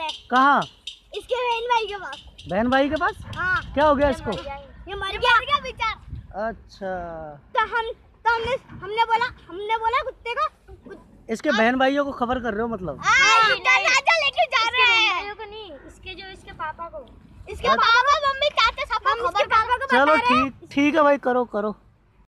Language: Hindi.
रहे हैं। कहाँ? इसके बहन भाई के पास। बहन भाई के पास? हाँ। क्या हो गया इसको? ये मर गया। मर गया बेचारा अच्छा। तो हम तो हमने हमने बोला हमने बोला कुत्ते को इसके बहन भाइयों को खबर कर रहे हो मतलब? हाँ, हाँ। लेके जा रहे हैं। इसके जो इसके पापा को। इसके अच्छा। पापा मम्मी चाचा सब हम पापा को चलो ठीक ठीक है भाई करो करो।